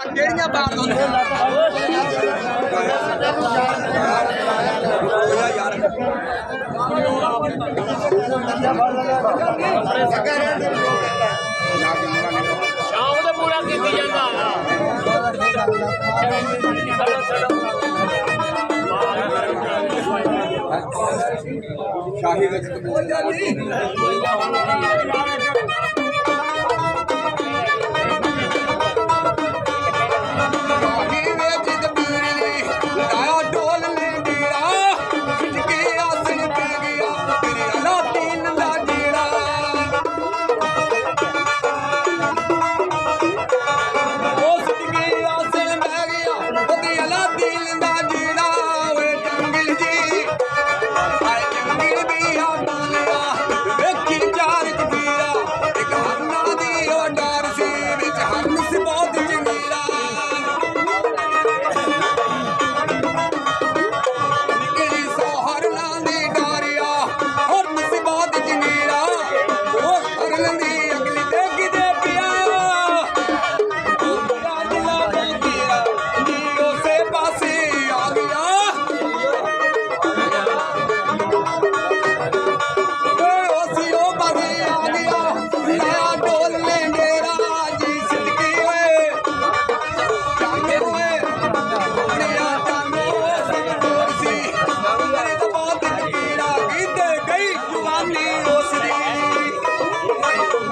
ਕਿਹੜੀਆਂ ਬਾਤ ਹੁੰਦੀਆਂ ਸ਼ਾਮ ਦਾ ਪੂਰਾ ਕੀਤੀ ਜਾਂਦਾ ਸ਼ਾਹੀ ਵਿੱਚ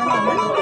Amén.